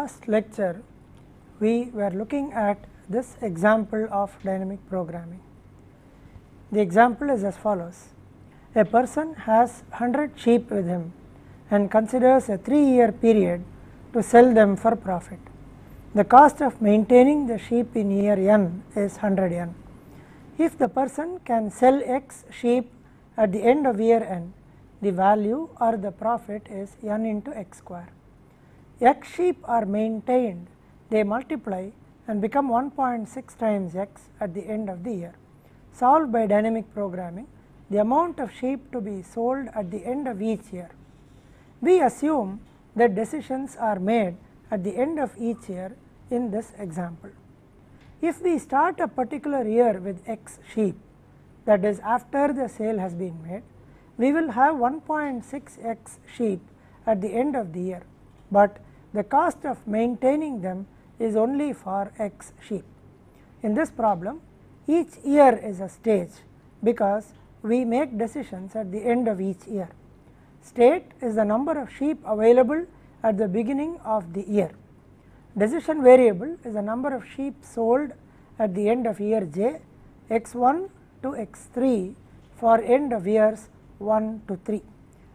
last lecture, we were looking at this example of dynamic programming. The example is as follows. A person has 100 sheep with him and considers a 3 year period to sell them for profit. The cost of maintaining the sheep in year n is 100 n. If the person can sell x sheep at the end of year n, the value or the profit is n into x square. X sheep are maintained, they multiply and become 1.6 times x at the end of the year. Solved by dynamic programming, the amount of sheep to be sold at the end of each year. We assume that decisions are made at the end of each year in this example. If we start a particular year with x sheep that is after the sale has been made, we will have 1.6 x sheep at the end of the year, but the cost of maintaining them is only for x sheep. In this problem, each year is a stage because we make decisions at the end of each year. State is the number of sheep available at the beginning of the year. Decision variable is the number of sheep sold at the end of year j x1 to x3 for end of years 1 to 3.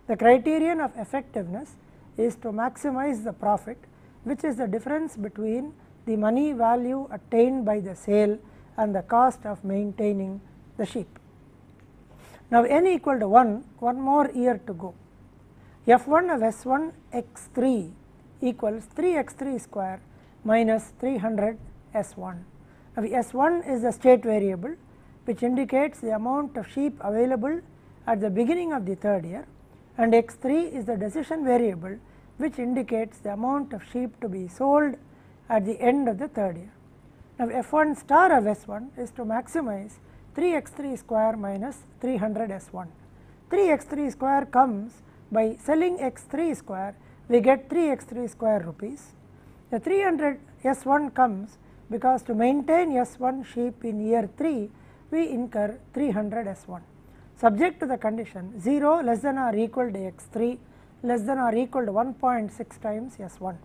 The criterion of effectiveness is to maximize the profit which is the difference between the money value attained by the sale and the cost of maintaining the sheep. Now n equal to 1, one more year to go. f1 of s1 x3 equals 3 x3 square minus 300 s1. Now s1 is the state variable which indicates the amount of sheep available at the beginning of the third year and x3 is the decision variable which indicates the amount of sheep to be sold at the end of the third year. Now f1 star of s1 is to maximize 3 x3 square minus 300 s1. 3 x3 square comes by selling x3 square we get 3 x3 square rupees. The 300 s1 comes because to maintain s1 sheep in year 3 we incur 300 s1 subject to the condition 0 less than or equal to x3 less than or equal to 1.6 times s1.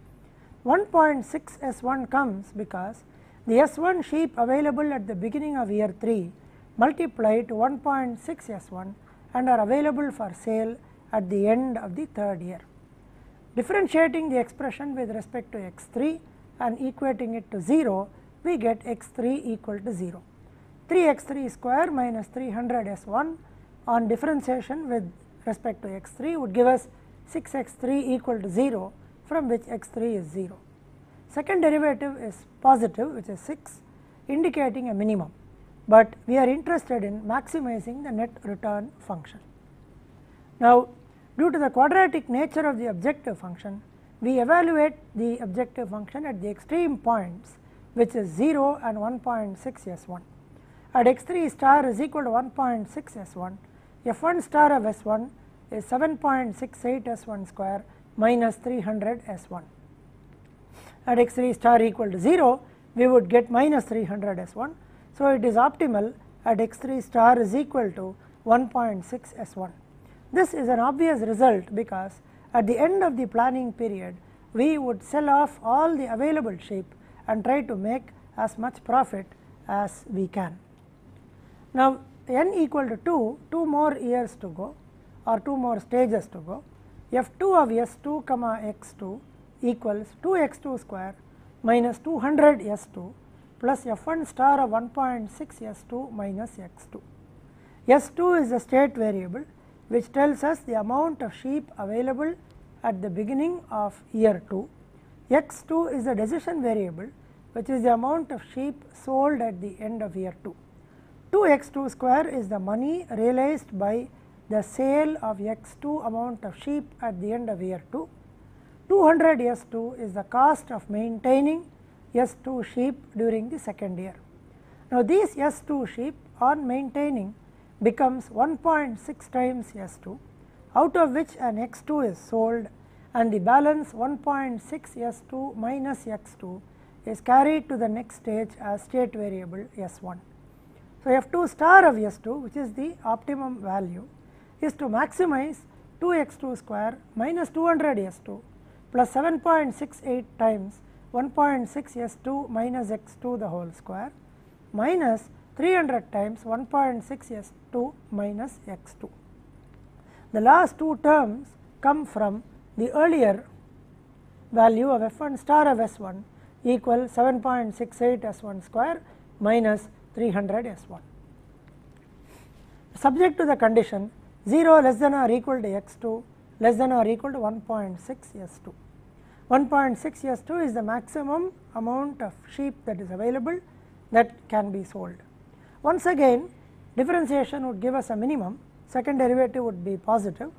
1.6 s1 comes because the s1 sheep available at the beginning of year 3 multiply to 1.6 s1 and are available for sale at the end of the third year. Differentiating the expression with respect to x3 and equating it to 0 we get x3 equal to 0. 3 x3 square minus 300 s1 on differentiation with respect to x3 would give us 6 x3 equal to 0 from which x3 is 0. Second derivative is positive which is 6 indicating a minimum, but we are interested in maximizing the net return function. Now due to the quadratic nature of the objective function we evaluate the objective function at the extreme points which is 0 and 1.6 s1. At x3 star is equal to 1.6 s1 f1 star of s1 is 7.68 s1 square minus 300 s1. At x3 star equal to 0 we would get minus 300 s1. So, it is optimal at x3 star is equal to 1.6 s1. This is an obvious result because at the end of the planning period we would sell off all the available sheep and try to make as much profit as we can. Now n equal to 2, 2 more years to go or 2 more stages to go. f2 of s2 comma x2 equals 2 x2 square minus 200 s2 plus f1 star of 1.6 s2 minus x2. s2 is the state variable which tells us the amount of sheep available at the beginning of year 2. x2 is a decision variable which is the amount of sheep sold at the end of year 2. 2 x2 square is the money realized by the sale of x2 amount of sheep at the end of year 2. 200 s2 is the cost of maintaining s2 sheep during the second year. Now, these s2 sheep on maintaining becomes 1.6 times s2 out of which an x2 is sold and the balance 1.6 s2 minus x2 is carried to the next stage as state variable s1. So, f2 star of s2 which is the optimum value is to maximize 2 x2 square minus 200 s2 plus 7.68 times 1.6 s2 minus x2 the whole square minus 300 times 1.6 s2 minus x2. The last two terms come from the earlier value of f1 star of s1 equal 7.68 s1 square minus 300 s1. Subject to the condition 0 less than or equal to x2 less than or equal to 1.6 s2. 1.6 s2 is the maximum amount of sheep that is available that can be sold. Once again differentiation would give us a minimum second derivative would be positive.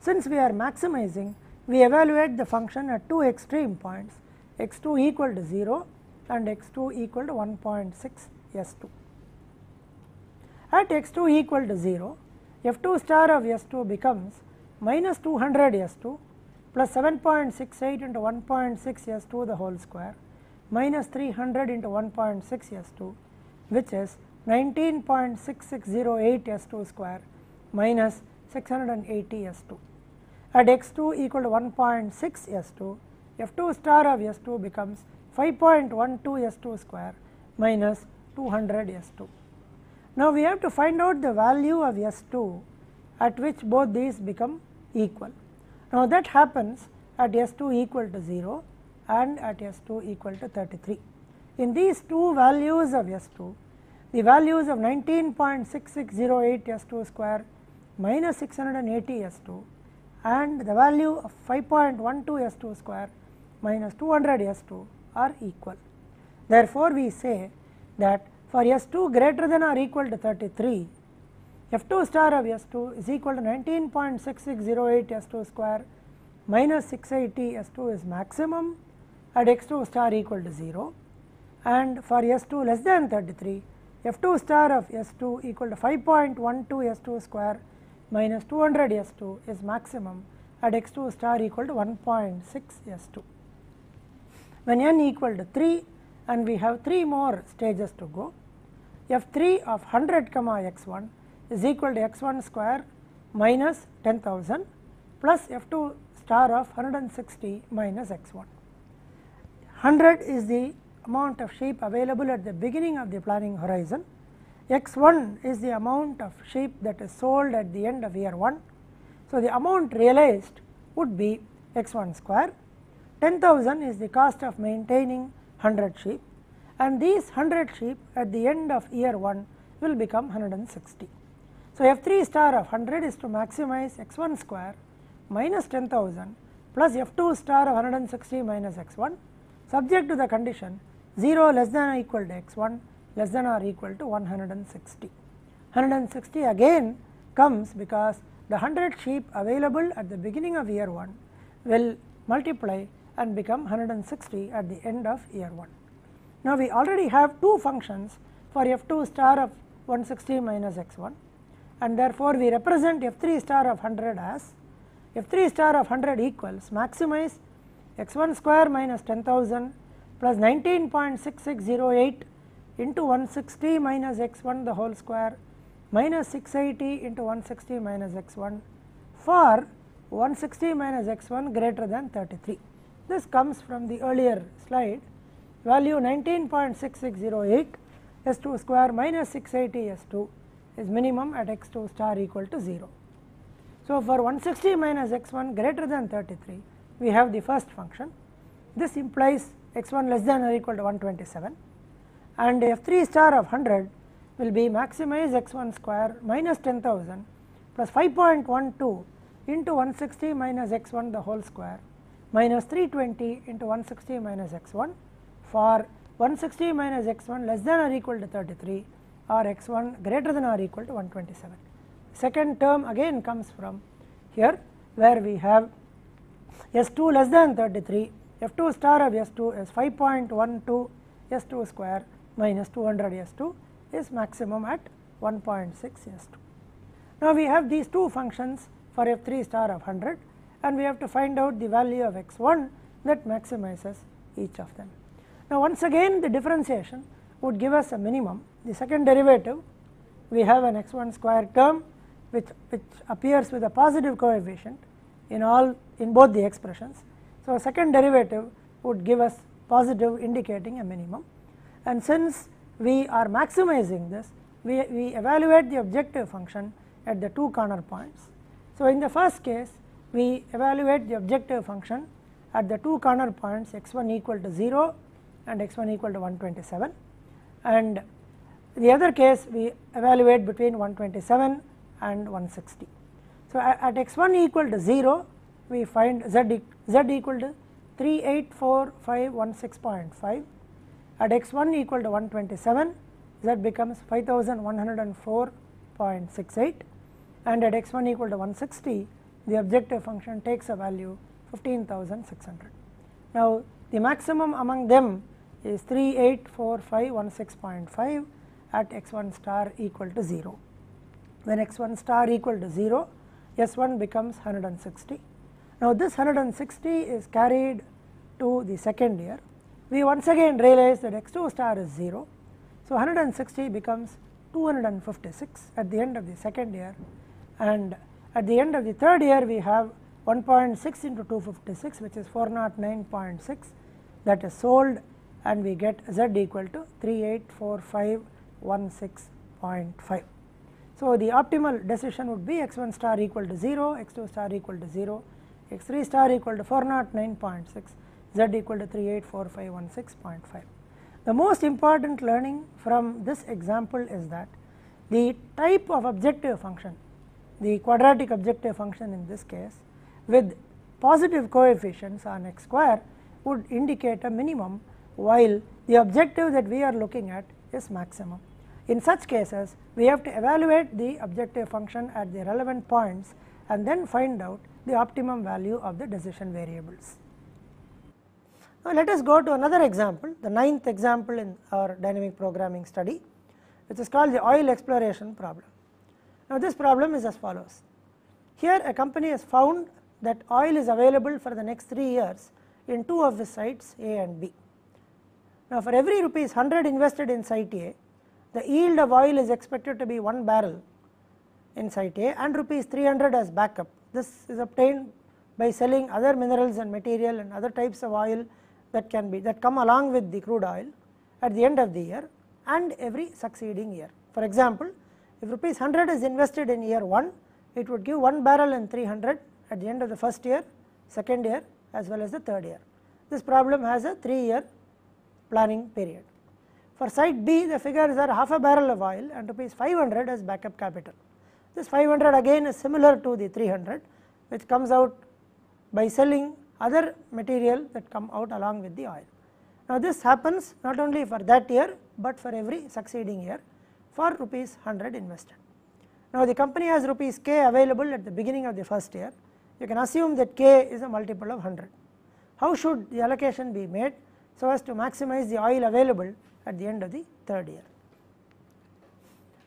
Since we are maximizing we evaluate the function at two extreme points x2 equal to 0 and x2 equal to 1.6 s2. At x2 equal to 0 f2 star of s2 becomes minus 200 s2 plus 7.68 into 1.6 s2 the whole square minus 300 into 1.6 s2 which is 19.6608 s2 square minus 680 s2. At x2 equal to 1.6 s2 f2 star of s2 becomes 5.12 s2 square minus 200 s2. Now, we have to find out the value of s2 at which both these become equal. Now, that happens at s2 equal to 0 and at s2 equal to 33. In these two values of s2, the values of 19.6608 s2 square minus 680 s2 and the value of 5.12 s2 square minus 200 s2 are equal. Therefore, we say that for s2 greater than or equal to 33, f2 star of s2 is equal to 19.6608 s2 square minus 680 s2 is maximum at x2 star equal to 0 and for s2 less than 33 f2 star of s2 equal to 5.12 s2 square minus 200 s2 is maximum at x2 star equal to 1.6 s2. When n equal to 3 and we have 3 more stages to go, f3 of 100 comma x1 is equal to x1 square minus 10,000 plus f2 star of 160 minus x1. 100 is the amount of sheep available at the beginning of the planning horizon, x1 is the amount of sheep that is sold at the end of year 1. So, the amount realized would be x1 square, 10,000 is the cost of maintaining 100 sheep and these 100 sheep at the end of year 1 will become 160. So, f3 star of 100 is to maximize x1 square minus 10,000 plus f2 star of 160 minus x1 subject to the condition 0 less than or equal to x1 less than or equal to 160. 160 again comes because the 100 sheep available at the beginning of year 1 will multiply and become 160 at the end of year 1. Now, we already have two functions for f2 star of 160 minus x1 and therefore, we represent f3 star of 100 as f3 star of 100 equals maximize x1 square minus 10,000 plus 19.6608 into 160 minus x1 the whole square minus 680 into 160 minus x1 for 160 minus x1 greater than 33. This comes from the earlier slide. Value 19.6608 s2 square minus 680 s2 is minimum at x2 star equal to 0. So, for 160 minus x 1 greater than 33 we have the first function. This implies x 1 less than or equal to 127 and f 3 star of 100 will be maximize x 1 square minus 10000 plus 5.12 into 160 minus x 1 the whole square minus 320 into 160 minus x 1 for 160 minus x 1 less than or equal to 33 or x 1 greater than or equal to 127. Second term again comes from here where we have S 2 less than 33 F 2 star of S 2 is 5.12 S 2 square minus 200 S 2 is maximum at 1.6 S 2. Now we have these two functions for F 3 star of 100 and we have to find out the value of x 1 that maximizes each of them. Now once again the differentiation would give us a minimum the second derivative we have an x 1 square term which, which appears with a positive coefficient in all in both the expressions. So a second derivative would give us positive indicating a minimum and since we are maximizing this we, we evaluate the objective function at the two corner points. So in the first case we evaluate the objective function at the two corner points x 1 equal to 0 and x 1 equal to 127 and the other case we evaluate between 127 and 160. So at x 1 equal to 0 we find z, e z equal to 384,516.5 at x 1 equal to 127 z becomes 5104.68 and at x 1 equal to 160 the objective function takes a value 15600. Now the maximum among them is 384516.5 at x 1 star equal to 0. When x 1 star equal to 0 S 1 becomes 160. Now this 160 is carried to the second year. We once again realize that x 2 star is 0. So 160 becomes 256 at the end of the second year and at the end of the third year we have 1.6 into 256 which is 409.6 that is sold and we get z equal to 384516.5. So the optimal decision would be x 1 star equal to 0, x 2 star equal to 0, x 3 star equal to 409.6, z equal to 384516.5. The most important learning from this example is that the type of objective function, the quadratic objective function in this case with positive coefficients on x square would indicate a minimum while the objective that we are looking at is maximum. In such cases we have to evaluate the objective function at the relevant points and then find out the optimum value of the decision variables. Now let us go to another example, the ninth example in our dynamic programming study which is called the oil exploration problem. Now this problem is as follows. Here a company has found that oil is available for the next 3 years in two of the sites A and B. Now for every rupees 100 invested in site A, the yield of oil is expected to be 1 barrel in site A and rupees 300 as backup. This is obtained by selling other minerals and material and other types of oil that can be that come along with the crude oil at the end of the year and every succeeding year. For example, if rupees 100 is invested in year 1, it would give 1 barrel and 300 at the end of the first year, second year as well as the third year. This problem has a 3 year planning period. For site B, the figures are half a barrel of oil and rupees 500 as backup capital. This 500 again is similar to the 300 which comes out by selling other material that come out along with the oil. Now this happens not only for that year but for every succeeding year for rupees 100 invested. Now the company has rupees k available at the beginning of the first year, you can assume that k is a multiple of 100. How should the allocation be made so as to maximize the oil available at the end of the third year?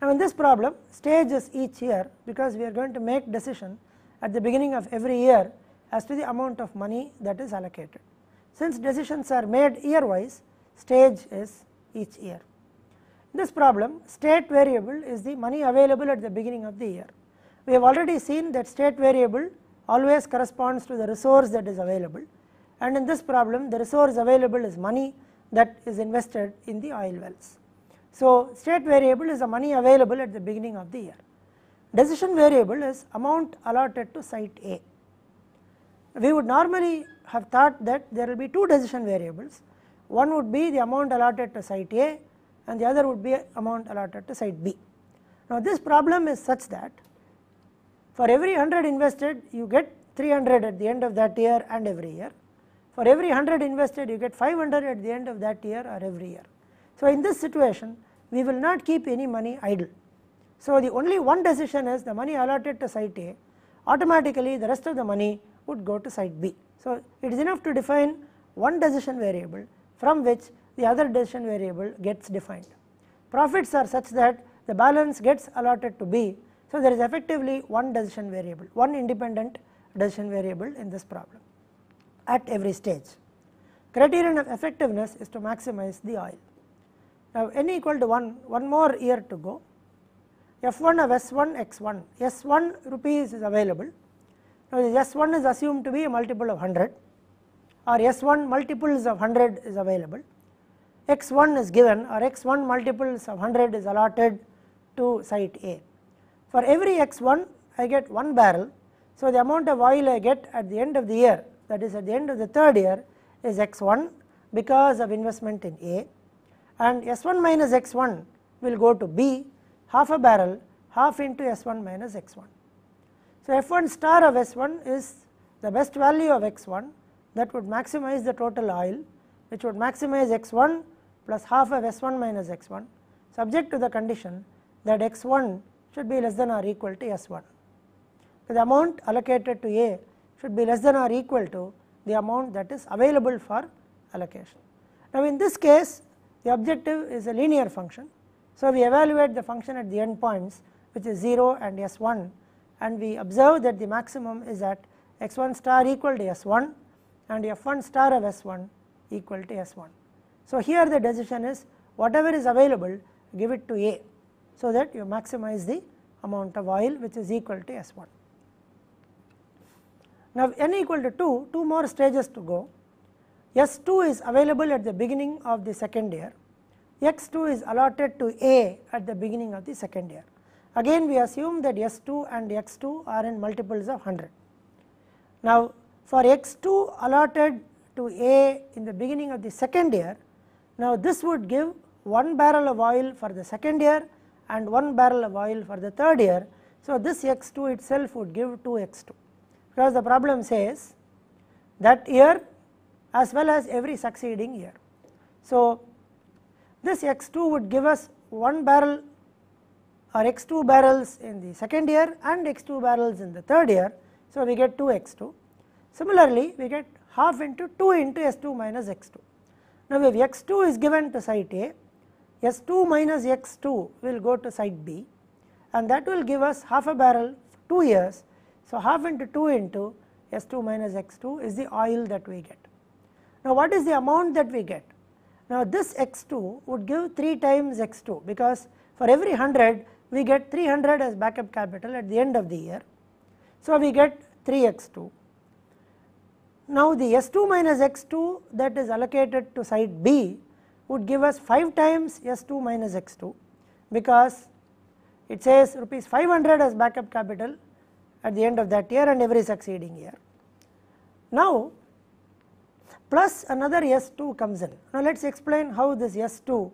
Now in this problem stages each year because we are going to make decision at the beginning of every year as to the amount of money that is allocated. Since decisions are made year wise stage is each year. This problem state variable is the money available at the beginning of the year. We have already seen that state variable always corresponds to the resource that is available and in this problem the resource available is money that is invested in the oil wells. So state variable is the money available at the beginning of the year. decision variable is amount allotted to site A. We would normally have thought that there will be two decision variables, one would be the amount allotted to site A and the other would be amount allotted to site B. Now this problem is such that for every 100 invested you get 300 at the end of that year and every year. For every 100 invested you get 500 at the end of that year or every year. So in this situation we will not keep any money idle. So the only one decision is the money allotted to site A automatically the rest of the money would go to site B. So it is enough to define one decision variable from which the other decision variable gets defined. Profits are such that the balance gets allotted to B. So there is effectively one decision variable, one independent decision variable in this problem at every stage. Criterion of effectiveness is to maximize the oil. Now n equal to 1, one more year to go. F1 of S1 X1, S1 rupees is available. Now this S1 is assumed to be a multiple of 100 or S1 multiples of 100 is available. X1 is given or X1 multiples of 100 is allotted to site A. For every X1 I get 1 barrel. So the amount of oil I get at the end of the year that is at the end of the third year is X1 because of investment in A and S1 minus X1 will go to B half a barrel half into S1 minus X1. So F1 star of S1 is the best value of X1 that would maximize the total oil which would maximize X1 plus half of S1 minus X1 subject to the condition that X1 should be less than or equal to S1. So the amount allocated to A should be less than or equal to the amount that is available for allocation. Now in this case the objective is a linear function. So we evaluate the function at the end points which is 0 and S1 and we observe that the maximum is at x1 star equal to S1 and f1 star of S1 equal to S1. So here the decision is whatever is available give it to A so that you maximize the amount of oil which is equal to S1. Now n equal to 2, 2 more stages to go. S2 is available at the beginning of the second year, x2 is allotted to A at the beginning of the second year. Again we assume that S2 and x2 are in multiples of 100. Now for x2 allotted to A in the beginning of the second year, now this would give 1 barrel of oil for the second year and 1 barrel of oil for the third year. So this x2 itself would give 2 x2 because the problem says that year as well as every succeeding year. So this x2 would give us 1 barrel or x2 barrels in the second year and x2 barrels in the third year. So we get 2 x2. Similarly we get half into 2 into s2 minus x2. Now if x2 is given to site A, s2 minus x2 will go to site B and that will give us half a barrel 2 years so, half into 2 into S2 minus X2 is the oil that we get. Now, what is the amount that we get? Now, this X2 would give 3 times X2 because for every 100 we get 300 as backup capital at the end of the year. So, we get 3 X2. Now, the S2 minus X2 that is allocated to site B would give us 5 times S2 minus X2 because it says rupees 500 as backup capital at the end of that year and every succeeding year. Now plus another S2 comes in. Now let us explain how this S2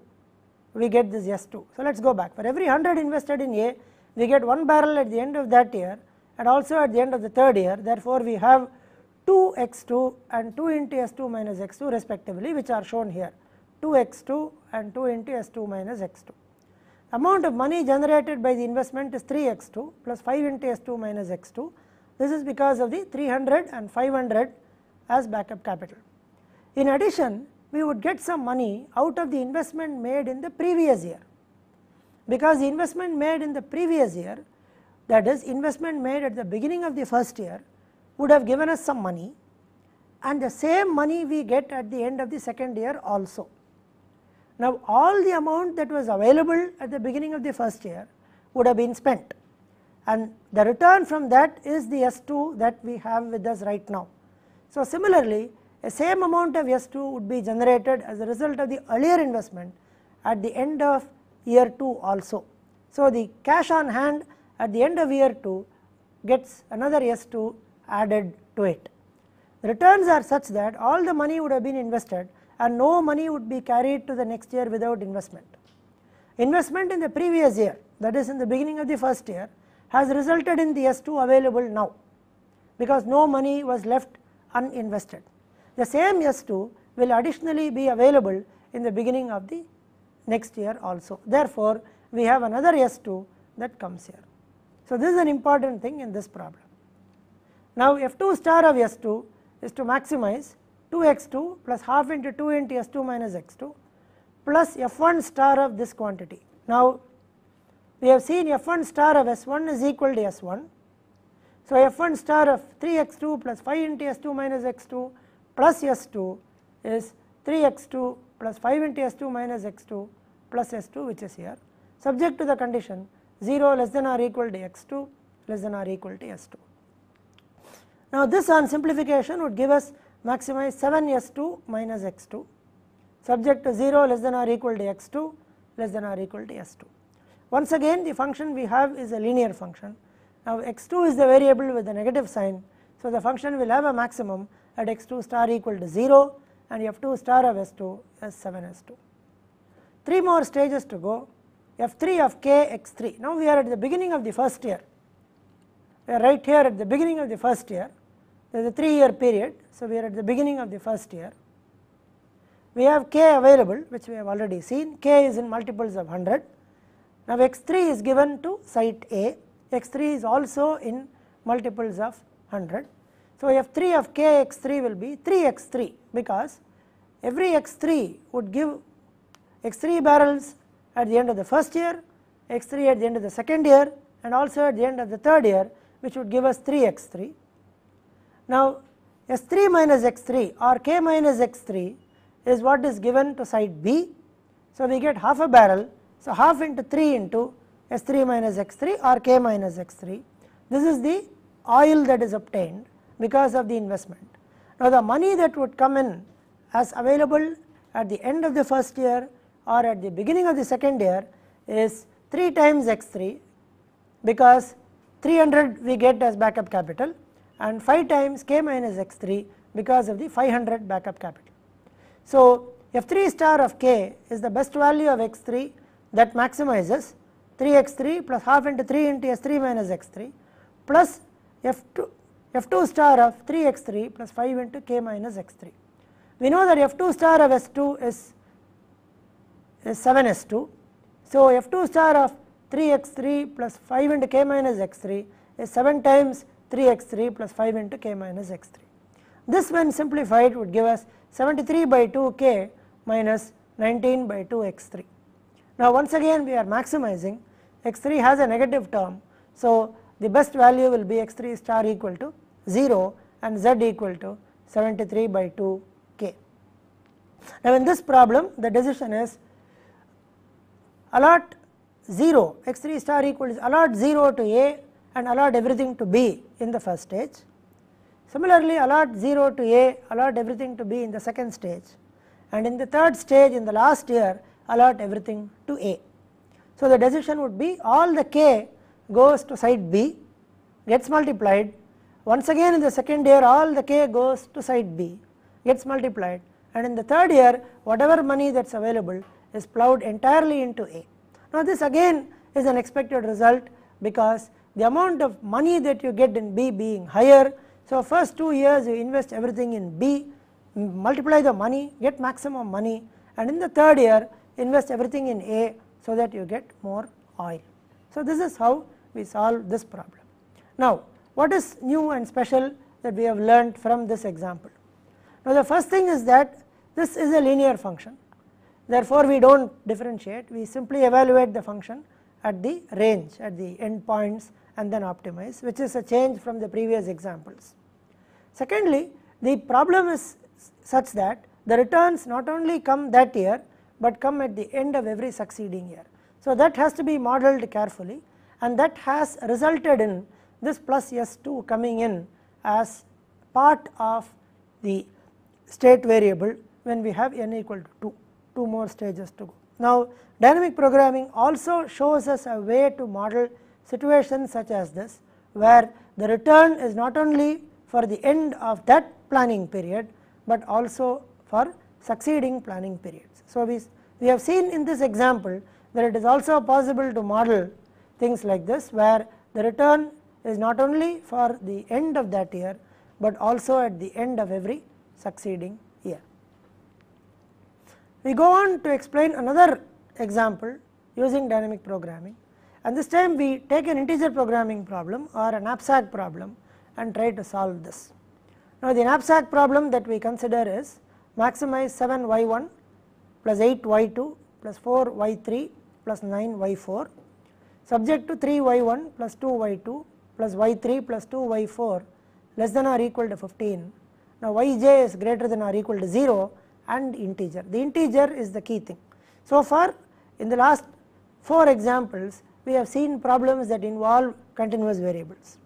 we get this S2. So let us go back for every 100 invested in A we get 1 barrel at the end of that year and also at the end of the third year therefore we have 2 x2 and 2 into s2 minus x2 respectively which are shown here 2 x2 and 2 into s2 minus x2 amount of money generated by the investment is 3 x2 plus 5 into s2 minus x2. This is because of the 300 and 500 as backup capital. In addition, we would get some money out of the investment made in the previous year because the investment made in the previous year that is investment made at the beginning of the first year would have given us some money and the same money we get at the end of the second year also. Now all the amount that was available at the beginning of the first year would have been spent and the return from that is the S2 that we have with us right now. So similarly a same amount of S2 would be generated as a result of the earlier investment at the end of year 2 also. So the cash on hand at the end of year 2 gets another S2 added to it. The returns are such that all the money would have been invested and no money would be carried to the next year without investment. Investment in the previous year that is in the beginning of the first year has resulted in the S2 available now because no money was left uninvested. The same S2 will additionally be available in the beginning of the next year also. Therefore, we have another S2 that comes here. So, this is an important thing in this problem. Now, F2 star of S2 is to maximize 2x2 plus half into 2 into S2 minus x2 plus F1 star of this quantity. Now, we have seen F1 star of S1 is equal to S1. So, F1 star of 3x2 plus 5 into S2 minus x2 plus S2 is 3x2 plus 5 into S2 minus x2 plus S2 which is here subject to the condition 0 less than or equal to x2 less than or equal to S2. Now, this on simplification would give us maximize 7 S2 minus x2 subject to 0 less than or equal to x2 less than or equal to S2. Once again the function we have is a linear function. Now, x2 is the variable with the negative sign. So, the function will have a maximum at x2 star equal to 0 and f2 star of s2 is 7 s2. 3 more stages to go f3 of k x3. Now, we are at the beginning of the first year, we are right here at the beginning of the first year, there is a 3 year period. So, we are at the beginning of the first year. We have k available which we have already seen, k is in multiples of 100. Now, x3 is given to site A, x3 is also in multiples of 100. So, f3 of k x3 will be 3 x3 because every x3 would give x3 barrels at the end of the first year, x3 at the end of the second year and also at the end of the third year which would give us 3 x3. Now, S3 minus x3 or k minus x3 is what is given to site B. So, we get half a barrel. So, half into 3 into S3 minus x3 or k minus x3. This is the oil that is obtained because of the investment. Now, the money that would come in as available at the end of the first year or at the beginning of the second year is 3 times x3 because 300 we get as backup capital and 5 times k minus x3 because of the 500 backup capital. So, f3 star of k is the best value of x3 that maximizes 3 x3 plus half into 3 into s3 minus x3 plus f2 f2 star of 3 x3 plus 5 into k minus x3. We know that f2 star of s2 is, is 7 s2. So, f2 star of 3 x3 plus 5 into k minus x3 is 7 times 3x3 plus 5 into k minus x3. This when simplified would give us 73 by 2k minus 19 by 2x3. Now once again we are maximizing x3 has a negative term. So the best value will be x3 star equal to 0 and z equal to 73 by 2k. Now in this problem the decision is allot 0 x3 star equal to allot 0 to a and allot everything to B in the first stage. Similarly, allot 0 to A, allot everything to B in the second stage and in the third stage in the last year allot everything to A. So, the decision would be all the K goes to site B gets multiplied once again in the second year all the K goes to site B gets multiplied and in the third year whatever money that is available is ploughed entirely into A. Now, this again is an expected result because the amount of money that you get in B being higher. So, first 2 years you invest everything in B, multiply the money, get maximum money and in the third year invest everything in A so that you get more oil. So, this is how we solve this problem. Now, what is new and special that we have learned from this example? Now, the first thing is that this is a linear function, therefore, we do not differentiate, we simply evaluate the function at the range at the end points and then optimize which is a change from the previous examples. Secondly, the problem is such that the returns not only come that year, but come at the end of every succeeding year. So, that has to be modeled carefully and that has resulted in this plus S2 coming in as part of the state variable when we have n equal to 2, 2 more stages to go. Now, dynamic programming also shows us a way to model situations such as this where the return is not only for the end of that planning period, but also for succeeding planning periods. So, we, we have seen in this example that it is also possible to model things like this where the return is not only for the end of that year, but also at the end of every succeeding year. We go on to explain another example using dynamic programming and this time we take an integer programming problem or a knapsack problem and try to solve this. Now the knapsack problem that we consider is maximize 7 y1 plus 8 y2 plus 4 y3 plus 9 y4 subject to 3 y1 plus 2 y2 plus y3 plus 2 y4 less than or equal to 15. Now yj is greater than or equal to 0 and integer. The integer is the key thing. So far in the last 4 examples we have seen problems that involve continuous variables.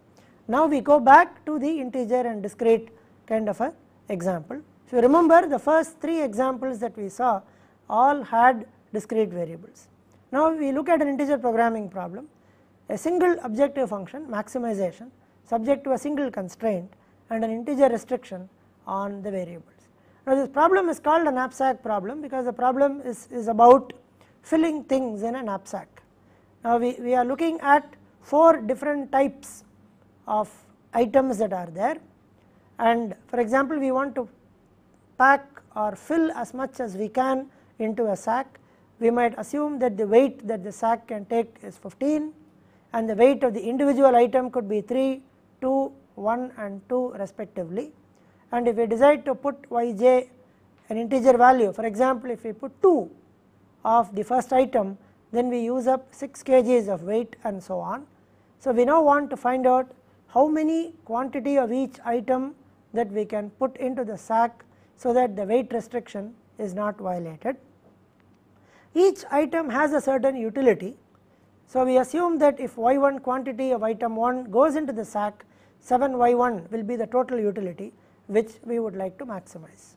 Now we go back to the integer and discrete kind of a example. If you remember the first 3 examples that we saw all had discrete variables. Now we look at an integer programming problem, a single objective function maximization subject to a single constraint and an integer restriction on the variables. Now this problem is called a knapsack problem because the problem is, is about filling things in a knapsack. Now we, we are looking at 4 different types of items that are there. And for example we want to pack or fill as much as we can into a sack. We might assume that the weight that the sack can take is 15 and the weight of the individual item could be 3, 2, 1 and 2 respectively. And if we decide to put yj an integer value for example if we put 2 of the first item then we use up 6 kgs of weight and so on. So we now want to find out how many quantity of each item that we can put into the sack so that the weight restriction is not violated. Each item has a certain utility. So we assume that if y1 quantity of item 1 goes into the sack 7 y1 will be the total utility which we would like to maximize.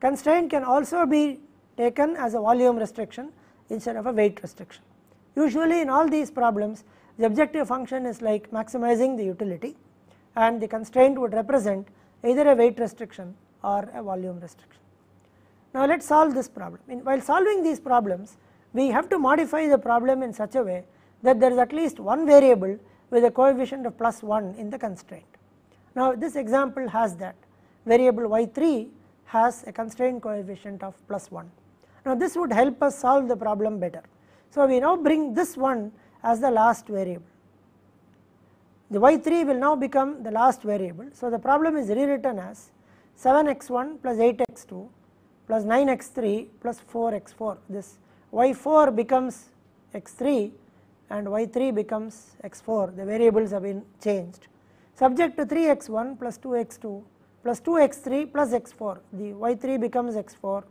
Constraint can also be taken as a volume restriction instead of a weight restriction. Usually in all these problems the objective function is like maximizing the utility and the constraint would represent either a weight restriction or a volume restriction. Now let us solve this problem. In, while solving these problems we have to modify the problem in such a way that there is at least one variable with a coefficient of plus 1 in the constraint. Now this example has that variable y3 has a constraint coefficient of plus 1. Now this would help us solve the problem better. So we now bring this one as the last variable. The y3 will now become the last variable. So the problem is rewritten as 7x1 plus 8x2 plus 9x3 plus 4x4. This y4 becomes x3 and y3 becomes x4. The variables have been changed. Subject to 3x1 plus 2x2 plus 2x3 plus x4. The y3 becomes x4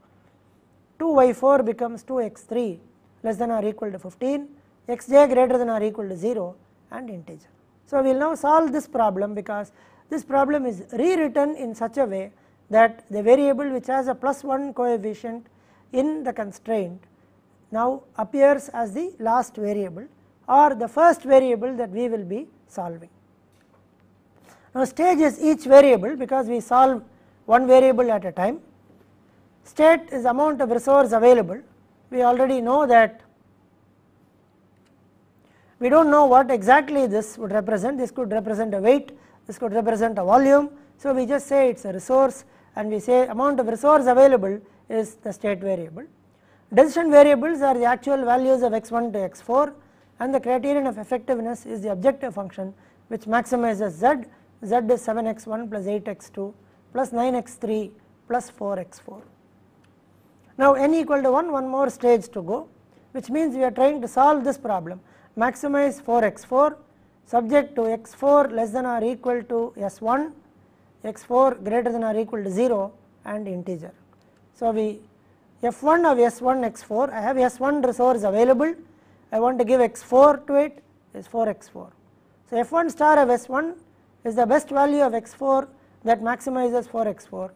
2y4 becomes 2x3 less than or equal to 15, xj greater than or equal to 0 and integer. So we will now solve this problem because this problem is rewritten in such a way that the variable which has a plus 1 coefficient in the constraint now appears as the last variable or the first variable that we will be solving. Now stage is each variable because we solve one variable at a time State is amount of resource available. We already know that we do not know what exactly this would represent. This could represent a weight, this could represent a volume. So we just say it is a resource and we say amount of resource available is the state variable. Decision variables are the actual values of x1 to x4 and the criterion of effectiveness is the objective function which maximizes z, z is 7x1 plus 8x2 plus 9x3 plus 4x4. Now n equal to 1, one more stage to go which means we are trying to solve this problem maximize 4x4 subject to x4 less than or equal to s1 x4 greater than or equal to 0 and integer. So we f1 of s1 x4 I have s1 resource available I want to give x4 to it is 4x4. So f1 star of s1 is the best value of x4 that maximizes 4x4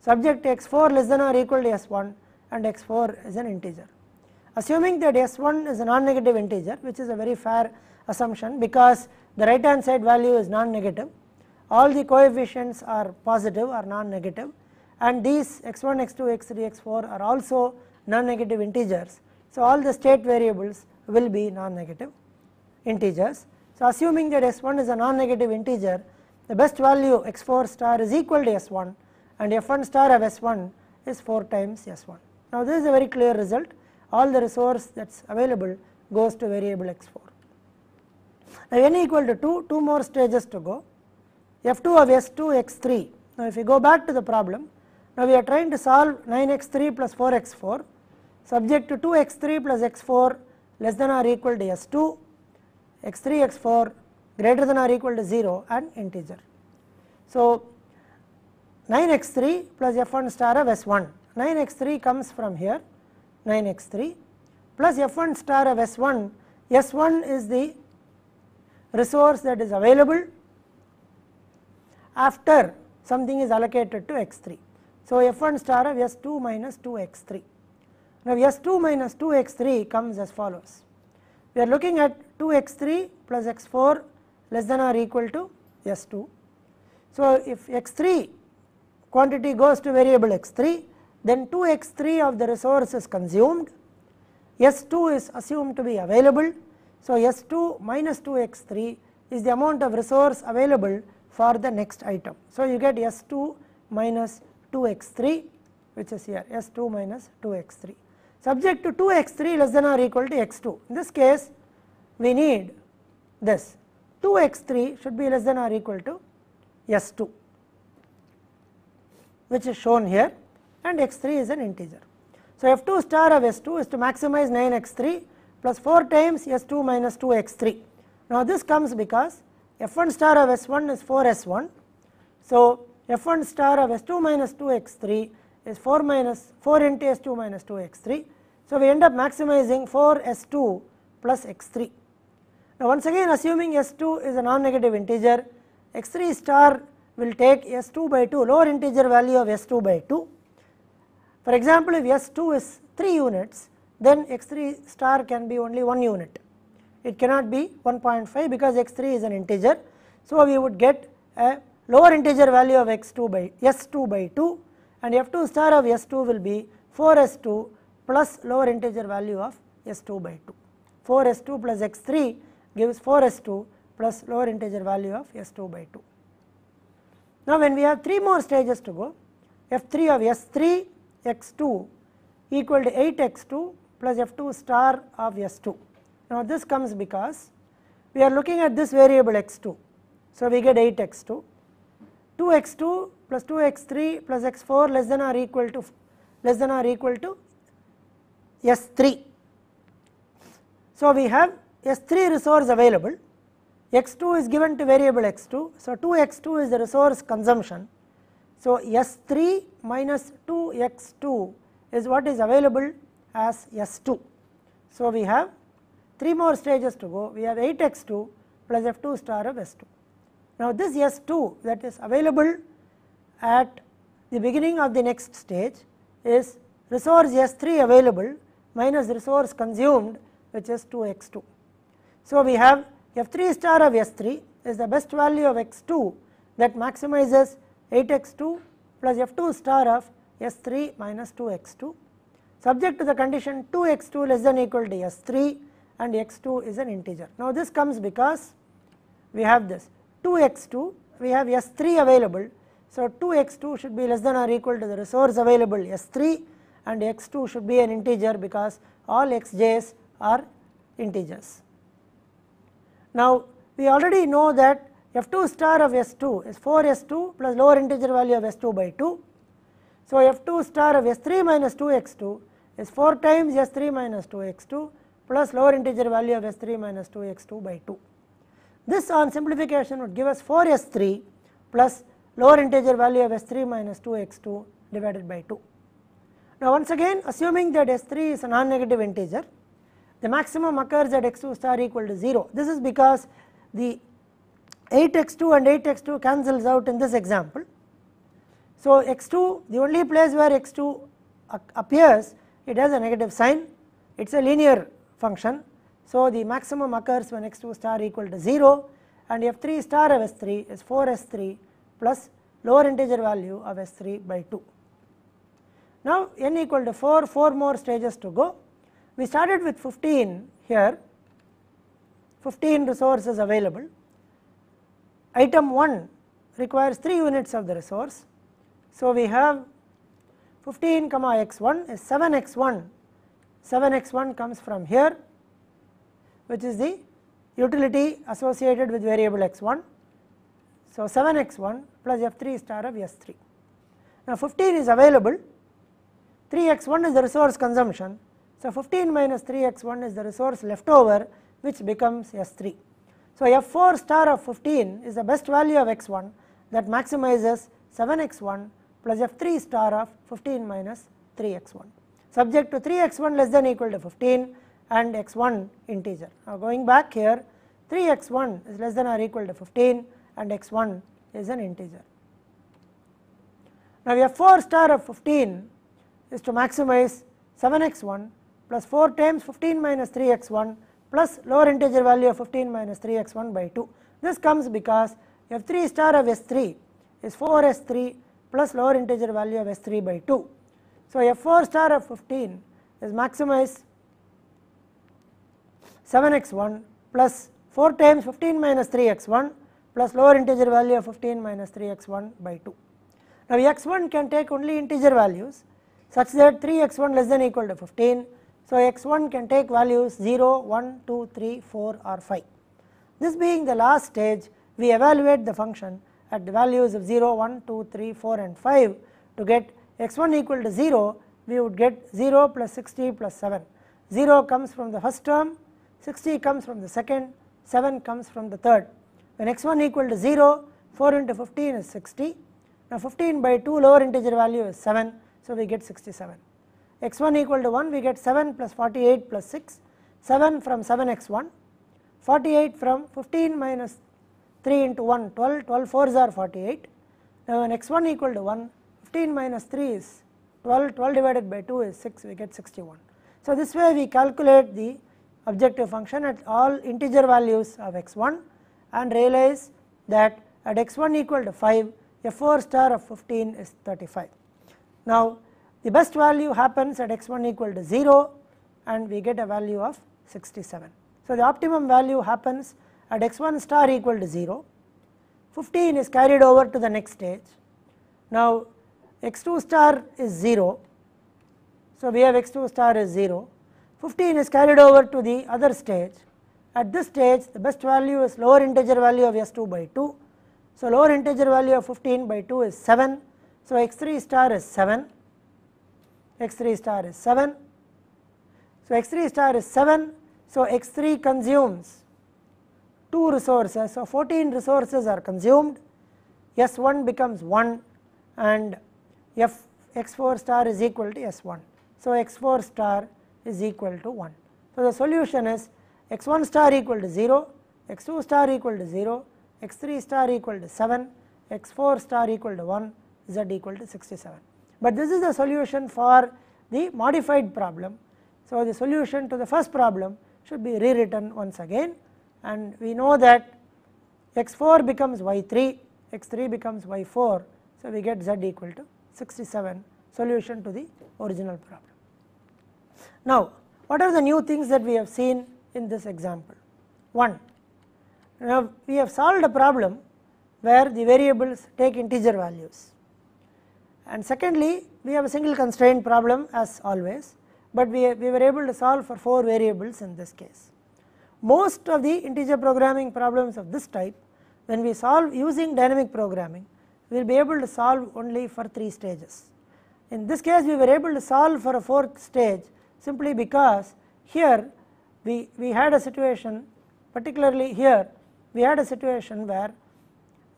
subject to x4 less than or equal to s1 and x4 is an integer. Assuming that s1 is a non-negative integer which is a very fair assumption because the right hand side value is non-negative, all the coefficients are positive or non-negative and these x1, x2, x3, x4 are also non-negative integers. So, all the state variables will be non-negative integers. So, assuming that s1 is a non-negative integer, the best value x4 star is equal to s1 and f1 star of s1 is 4 times s1. Now, this is a very clear result, all the resource that is available goes to variable x4. Now, n equal to 2, 2 more stages to go, f2 of s2 x3. Now, if we go back to the problem, now we are trying to solve 9x3 plus 4x4 subject to 2x3 plus x4 less than or equal to s2, x3, x4 greater than or equal to 0 and integer. So, 9x3 plus f1 star of s1, 9x3 comes from here 9x3 plus f1 star of s1, s1 is the resource that is available after something is allocated to x3. So, f1 star of s2 minus 2x3. Now, s2 minus 2x3 comes as follows. We are looking at 2x3 plus x4 less than or equal to s2. So, if x3 quantity goes to variable x3 then 2x3 of the resource is consumed, s2 is assumed to be available. So, s2 minus 2x3 is the amount of resource available for the next item. So, you get s2 minus 2x3 which is here s2 minus 2x3 subject to 2x3 less than or equal to x2. In this case we need this 2x3 should be less than or equal to s2 which is shown here and x3 is an integer. So, f2 star of s2 is to maximize 9x3 plus 4 times s2 minus 2x3. Now, this comes because f1 star of s1 is 4s1. So, f1 star of s2 minus 2x3 is 4 minus 4 into s2 minus 2x3. So, we end up maximizing 4 s2 plus x3. Now, once again assuming s2 is a non-negative integer, x3 star will take s2 by 2 lower integer value of s2 by 2. For example, if s2 is 3 units, then x3 star can be only 1 unit. It cannot be 1.5 because x3 is an integer. So, we would get a lower integer value of x2 by s2 by 2 and f2 star of s2 will be 4s2 plus lower integer value of s2 by 2. 4s2 plus x3 gives 4s2 plus lower integer value of s2 by 2. Now, when we have 3 more stages to go, f3 of s3 x2 equal to 8 x2 plus f2 star of s2. Now, this comes because we are looking at this variable x2. So, we get 8 x2, 2 x2 plus 2 x3 plus x4 less than or equal to less than or equal to s3. So, we have s3 resource available, x2 is given to variable x2. So, 2 x2 is the resource consumption. So, s3 minus 2 x2 is what is available as s2. So, we have 3 more stages to go, we have 8 x2 plus f2 star of s2. Now, this s2 that is available at the beginning of the next stage is resource s3 available minus resource consumed which is 2 x2. So, we have f3 star of s3 is the best value of x2 that maximizes 8 x2 plus f2 star of s3 minus 2 x2 subject to the condition 2 x2 less than equal to s3 and x2 is an integer. Now, this comes because we have this 2 x2 we have s3 available. So, 2 x2 should be less than or equal to the resource available s3 and x2 should be an integer because all xj's are integers. Now, we already know that f2 star of s2 is 4 s2 plus lower integer value of s2 by 2. So, f2 star of s3 minus 2 x2 is 4 times s3 minus 2 x2 plus lower integer value of s3 minus 2 x2 by 2. This on simplification would give us 4 s3 plus lower integer value of s3 minus 2 x2 divided by 2. Now, once again assuming that s3 is a non-negative integer, the maximum occurs at x2 star equal to 0. This is because the 8x2 and 8x2 cancels out in this example. So, x2 the only place where x2 appears it has a negative sign it is a linear function. So, the maximum occurs when x2 star equal to 0 and f3 star of s3 is 4 s3 plus lower integer value of s3 by 2. Now, n equal to 4, 4 more stages to go. We started with 15 here, 15 resources available. Item 1 requires 3 units of the resource. So, we have 15 comma x1 is 7 x1, 7 x1 comes from here which is the utility associated with variable x1. So, 7 x1 plus f3 star of s3. Now, 15 is available, 3 x1 is the resource consumption. So, 15 minus 3 x1 is the resource left over which becomes s3. So, f4 star of 15 is the best value of x1 that maximizes 7 x1 plus f3 star of 15 minus 3 x1 subject to 3 x1 less than equal to 15 and x1 integer. Now going back here 3 x1 is less than or equal to 15 and x1 is an integer. Now f4 star of 15 is to maximize 7 x1 plus 4 times 15 minus 3 x1 plus lower integer value of 15 minus 3 x1 by 2. This comes because f3 star of s3 is 4 s3 plus lower integer value of s3 by 2. So f4 star of 15 is maximized 7x1 plus 4 times 15 minus 3x1 plus lower integer value of 15 minus 3x1 by 2. Now x1 can take only integer values such that 3x1 less than equal to 15. So x1 can take values 0, 1, 2, 3, 4 or 5. This being the last stage we evaluate the function at the values of 0, 1, 2, 3, 4 and 5 to get x1 equal to 0 we would get 0 plus 60 plus 7. 0 comes from the first term 60 comes from the second, 7 comes from the third. When x1 equal to 0, 4 into 15 is 60. Now 15 by 2 lower integer value is 7, so we get 67. X1 equal to 1, we get 7 plus 48 plus 6, 7 from 7x1, 48 from 15 minus 3 into 1, 12, 12 4s are 48. Now when x1 equal to 1, 15 minus 3 is 12, 12 divided by 2 is 6, we get 61. So this way we calculate the objective function at all integer values of x1 and realize that at x1 equal to 5 f4 star of 15 is 35. Now the best value happens at x1 equal to 0 and we get a value of 67. So the optimum value happens at x1 star equal to 0, 15 is carried over to the next stage. Now x2 star is 0, so we have x2 star is 0 15 is carried over to the other stage. At this stage the best value is lower integer value of S2 by 2. So lower integer value of 15 by 2 is 7. So x3 star is 7, x3 star is 7. So x3 star is 7, so x3 consumes 2 resources, so 14 resources are consumed, S1 becomes 1 and f x4 star is equal to S1. So x4 star is equal to 1. So, the solution is x1 star equal to 0, x2 star equal to 0, x3 star equal to 7, x4 star equal to 1, z equal to 67. But this is the solution for the modified problem. So, the solution to the first problem should be rewritten once again and we know that x4 becomes y3, x3 becomes y4. So, we get z equal to 67 solution to the original problem. Now, what are the new things that we have seen in this example? 1. Now, we have solved a problem where the variables take integer values and secondly we have a single constraint problem as always, but we, we were able to solve for 4 variables in this case. Most of the integer programming problems of this type when we solve using dynamic programming we will be able to solve only for 3 stages. In this case we were able to solve for a fourth stage simply because here we, we had a situation particularly here we had a situation where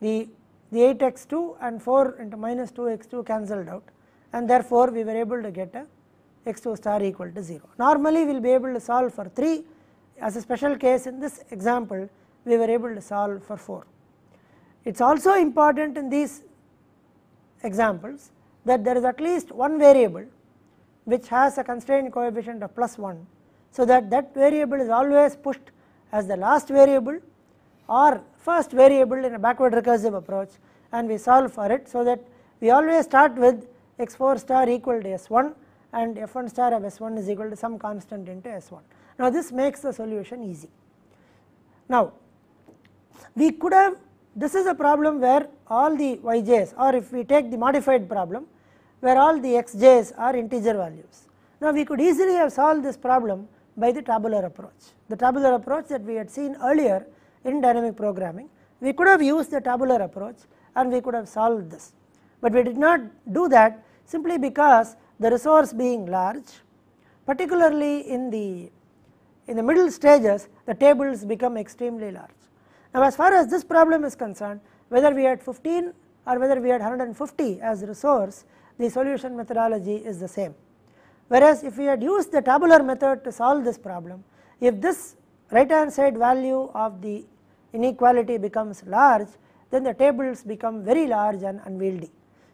the, the 8x2 and 4 into minus 2x2 cancelled out and therefore we were able to get a x2 star equal to 0. Normally we will be able to solve for 3 as a special case in this example we were able to solve for 4. It is also important in these examples that there is at least one variable which has a constraint coefficient of plus 1 So that that variable is always pushed as the last variable or first variable in a backward recursive approach and we solve for it so that we always start with x4 star equal to s1 and f1 star of s1 is equal to some constant into s1. Now this makes the solution easy. Now we could have this is a problem where all the yj's or if we take the modified problem where all the xj's are integer values. Now we could easily have solved this problem by the tabular approach. The tabular approach that we had seen earlier in dynamic programming, we could have used the tabular approach and we could have solved this. But we did not do that simply because the resource being large, particularly in the in the middle stages the tables become extremely large. Now as far as this problem is concerned whether we had 15 or whether we had 150 as resource the solution methodology is the same. Whereas if we had used the tabular method to solve this problem if this right hand side value of the inequality becomes large then the tables become very large and unwieldy.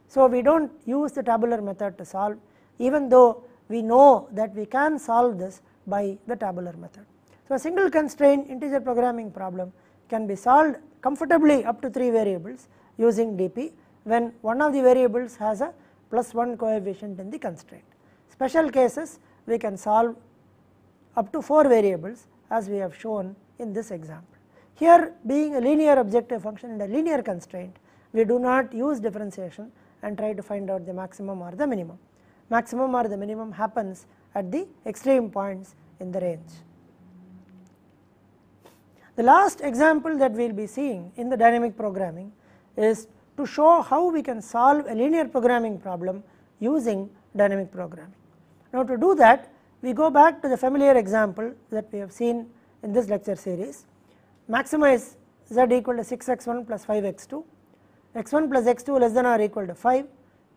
So we do not use the tabular method to solve even though we know that we can solve this by the tabular method. So a single constraint integer programming problem can be solved comfortably up to 3 variables using DP when one of the variables has a plus 1 coefficient in the constraint. Special cases we can solve up to 4 variables as we have shown in this example. Here being a linear objective function and a linear constraint we do not use differentiation and try to find out the maximum or the minimum. Maximum or the minimum happens at the extreme points in the range. The last example that we will be seeing in the dynamic programming is to show how we can solve a linear programming problem using dynamic programming. Now to do that we go back to the familiar example that we have seen in this lecture series. Maximize z equal to 6x1 plus 5x2, x1 plus x2 less than or equal to 5,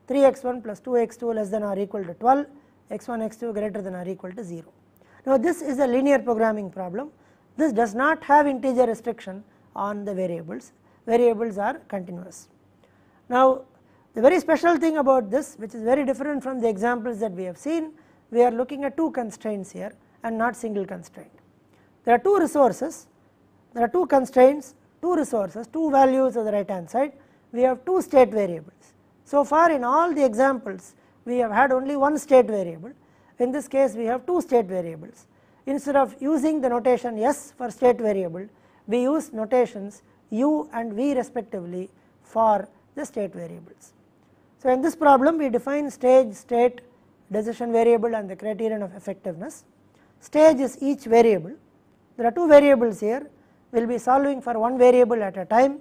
3x1 plus 2x2 less than or equal to 12, x1 x2 greater than or equal to 0. Now this is a linear programming problem this does not have integer restriction on the variables, variables are continuous. Now the very special thing about this which is very different from the examples that we have seen, we are looking at two constraints here and not single constraint. There are two resources, there are two constraints, two resources, two values on the right hand side, we have two state variables. So far in all the examples we have had only one state variable, in this case we have two state variables instead of using the notation S for state variable, we use notations U and V respectively for the state variables. So in this problem we define stage, state, decision variable and the criterion of effectiveness. Stage is each variable, there are two variables here, we will be solving for one variable at a time.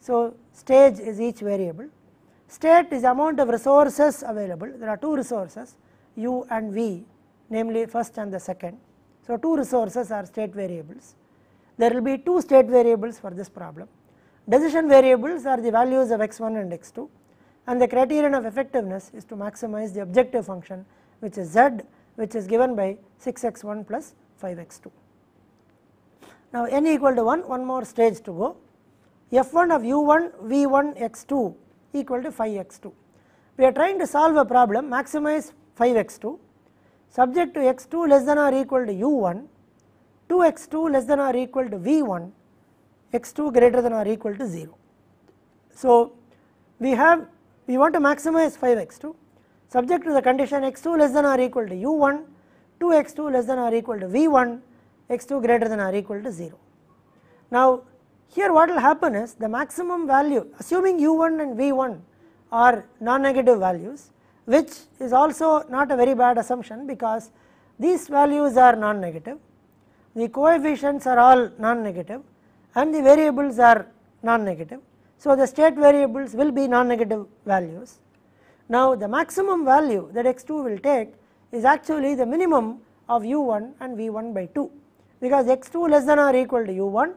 So stage is each variable, state is amount of resources available, there are two resources U and V namely first and the second so, two resources are state variables. There will be two state variables for this problem. Decision variables are the values of x1 and x2 and the criterion of effectiveness is to maximize the objective function which is z which is given by 6x1 plus 5x2. Now n equal to 1, one more stage to go. f1 of u1 v1 x2 equal to 5x2. We are trying to solve a problem maximize 5x2 subject to x2 less than or equal to u1, 2x2 less than or equal to v1, x2 greater than or equal to 0. So we have we want to maximize 5x2 subject to the condition x2 less than or equal to u1, 2x2 less than or equal to v1, x2 greater than or equal to 0. Now here what will happen is the maximum value assuming u1 and v1 are non-negative values which is also not a very bad assumption because these values are non-negative, the coefficients are all non-negative and the variables are non-negative. So the state variables will be non-negative values. Now the maximum value that x2 will take is actually the minimum of u1 and v1 by 2 because x2 less than or equal to u1,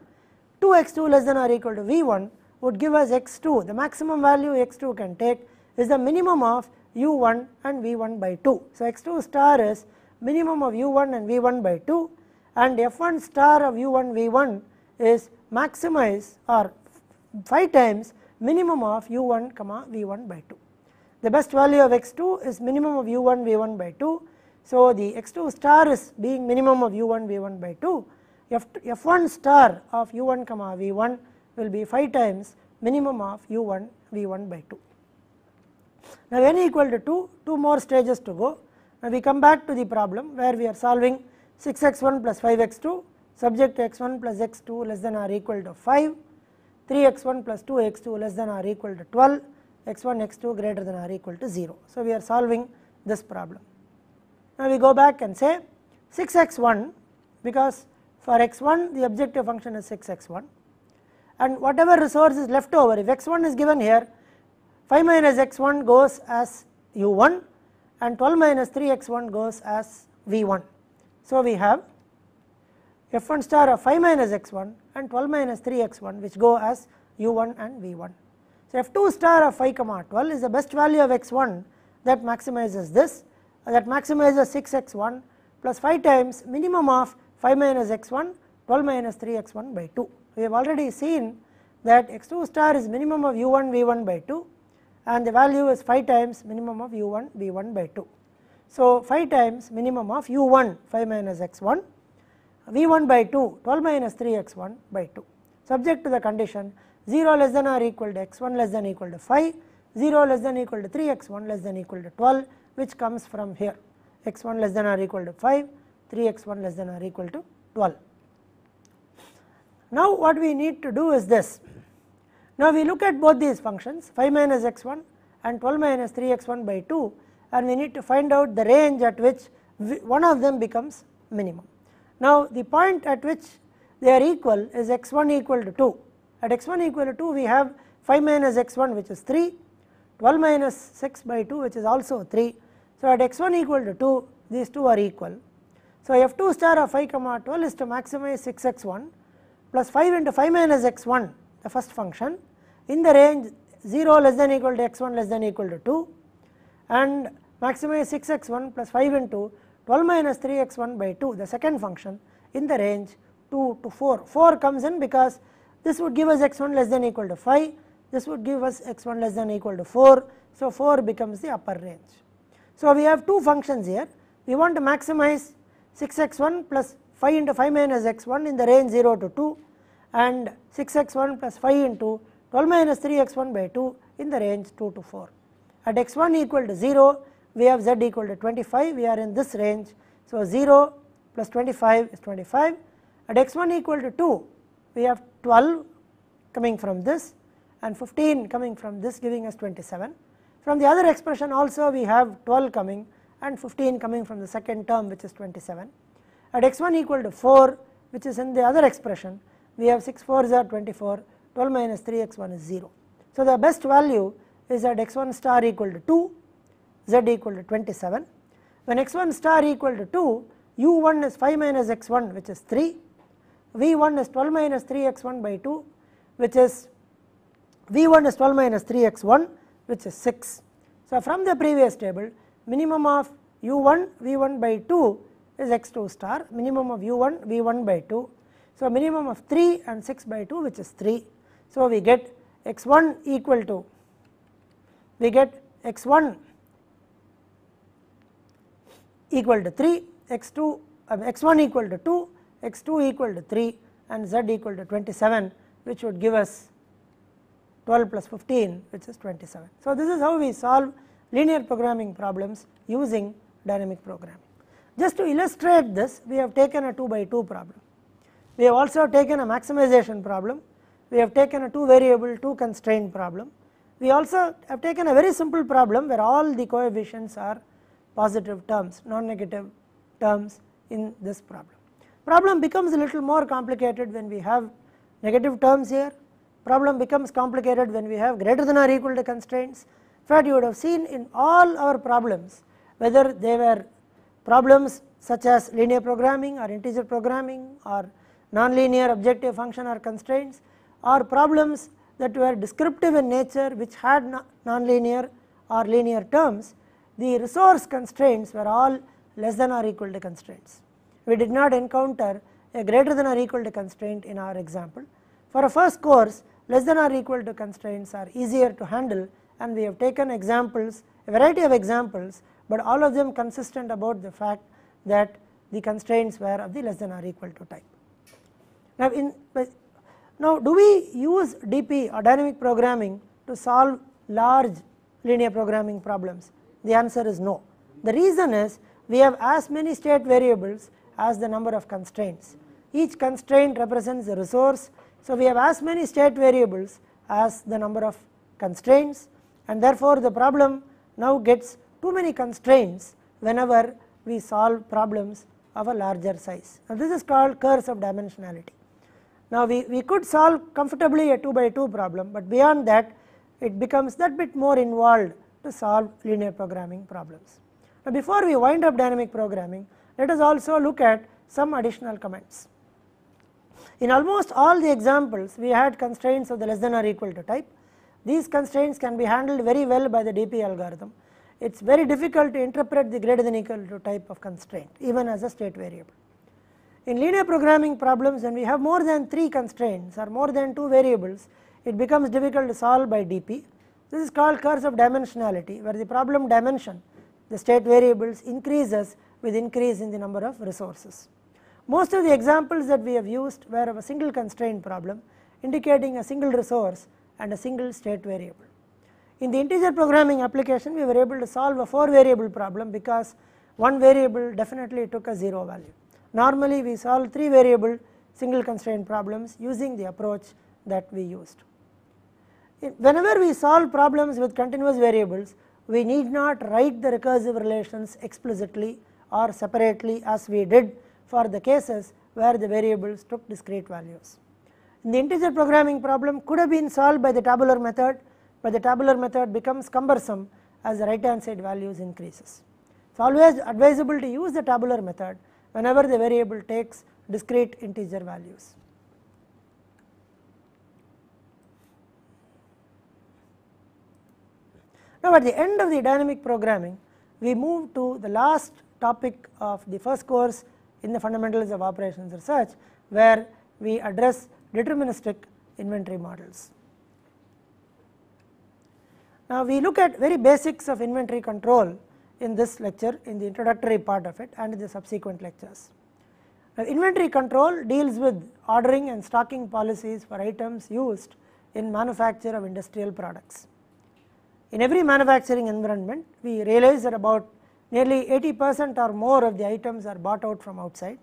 2x2 less than or equal to v1 would give us x2 the maximum value x2 can take is the minimum of u1 and v1 by 2. So x2 star is minimum of u1 and v1 by 2 and f1 star of u1 v1 is maximize or 5 times minimum of u1 comma v1 by 2. The best value of x2 is minimum of u1 v1 by 2 So, the x2 star is being minimum of u1 v1 by 2 f, f1 star of u1 comma v1 will be 5 times minimum of u1 v1 by 2. Now n equal to 2, 2 more stages to go. Now we come back to the problem where we are solving 6x1 plus 5x2 subject to x1 plus x2 less than or equal to 5, 3x1 plus 2x2 less than or equal to 12, x1 x2 greater than or equal to 0. So we are solving this problem. Now we go back and say 6x1 because for x1 the objective function is 6x1 and whatever resource is left over if x1 is given here 5 minus x1 goes as u1 and 12 minus 3x1 goes as v1. So we have f1 star of 5 minus x1 and 12 minus 3x1 which go as u1 and v1. So f2 star of 5 comma 12 is the best value of x1 that maximizes this that maximizes 6x1 plus 5 times minimum of 5 minus x1 12 minus 3x1 by 2. We have already seen that x2 star is minimum of u1 v1 by 2 and the value is 5 times minimum of u1 v1 by 2. So 5 times minimum of u1 5 minus x1 v1 by 2 12 minus 3x1 by 2 subject to the condition 0 less than or equal to x1 less than equal to 5 0 less than equal to 3x1 less than equal to 12 which comes from here x1 less than or equal to 5 3x1 less than or equal to 12. Now what we need to do is this now we look at both these functions 5 minus x1 and 12 minus 3x1 by 2 and we need to find out the range at which one of them becomes minimum. Now the point at which they are equal is x1 equal to 2 at x1 equal to 2 we have 5 minus x1 which is 3 12 minus 6 by 2 which is also 3. So at x1 equal to 2 these two are equal. So f2 star of 5 comma 12 is to maximize 6x1 plus 5 into 5 minus x1 the first function in the range 0 less than equal to x1 less than equal to 2 and maximize 6x1 plus 5 into 12 minus 3x1 by 2 the second function in the range 2 to 4. 4 comes in because this would give us x1 less than equal to 5 this would give us x1 less than equal to 4. So 4 becomes the upper range. So we have two functions here we want to maximize 6x1 plus 5 into 5 minus x1 in the range 0 to 2 and 6x1 plus 5 into 12 minus 3x1 by 2 in the range 2 to 4. At x1 equal to 0 we have z equal to 25 we are in this range. So 0 plus 25 is 25 at x1 equal to 2 we have 12 coming from this and 15 coming from this giving us 27. From the other expression also we have 12 coming and 15 coming from the second term which is 27. At x1 equal to 4 which is in the other expression we have 6 4s are 24 12 minus 3x1 is 0. So the best value is at x1 star equal to 2 z equal to 27. When x1 star equal to 2 u1 is 5 minus x1 which is 3 v1 is 12 minus 3x1 by 2 which is v1 is 12 minus 3x1 which is 6. So from the previous table minimum of u1 v1 by 2 is x2 star minimum of u1 v1 by 2. So minimum of 3 and 6 by 2 which is 3. So we get x1 equal to we get x1 equal to 3 x2 uh, x1 equal to 2 x2 equal to 3 and z equal to 27 which would give us 12 plus 15 which is 27. So this is how we solve linear programming problems using dynamic programming. Just to illustrate this we have taken a 2 by 2 problem. We have also taken a maximization problem, we have taken a 2 variable 2 constraint problem. We also have taken a very simple problem where all the coefficients are positive terms, non-negative terms in this problem. Problem becomes a little more complicated when we have negative terms here, problem becomes complicated when we have greater than or equal to constraints. In fact, you would have seen in all our problems whether they were problems such as linear programming or integer programming or nonlinear objective function or constraints or problems that were descriptive in nature which had nonlinear or linear terms, the resource constraints were all less than or equal to constraints. We did not encounter a greater than or equal to constraint in our example. For a first course less than or equal to constraints are easier to handle and we have taken examples a variety of examples but all of them consistent about the fact that the constraints were of the less than or equal to type. Now, in now do we use DP or dynamic programming to solve large linear programming problems? The answer is no. The reason is we have as many state variables as the number of constraints. Each constraint represents a resource. So, we have as many state variables as the number of constraints and therefore, the problem now gets too many constraints whenever we solve problems of a larger size. Now, this is called curse of dimensionality. Now, we, we could solve comfortably a 2 by 2 problem, but beyond that it becomes that bit more involved to solve linear programming problems. Now, before we wind up dynamic programming, let us also look at some additional comments. In almost all the examples, we had constraints of the less than or equal to type. These constraints can be handled very well by the DP algorithm. It is very difficult to interpret the greater than equal to type of constraint even as a state variable. In linear programming problems when we have more than 3 constraints or more than 2 variables, it becomes difficult to solve by DP. This is called curse of dimensionality where the problem dimension the state variables increases with increase in the number of resources. Most of the examples that we have used were of a single constraint problem indicating a single resource and a single state variable. In the integer programming application we were able to solve a 4 variable problem because one variable definitely took a 0 value. Normally we solve 3 variable single constraint problems using the approach that we used. Whenever we solve problems with continuous variables we need not write the recursive relations explicitly or separately as we did for the cases where the variables took discrete values. The integer programming problem could have been solved by the tabular method, but the tabular method becomes cumbersome as the right hand side values increases. It is always advisable to use the tabular method whenever the variable takes discrete integer values. Now at the end of the dynamic programming, we move to the last topic of the first course in the fundamentals of operations research where we address deterministic inventory models. Now we look at very basics of inventory control in this lecture in the introductory part of it and the subsequent lectures. Now inventory control deals with ordering and stocking policies for items used in manufacture of industrial products. In every manufacturing environment we realize that about nearly 80 percent or more of the items are bought out from outside